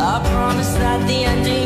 I promise that the ending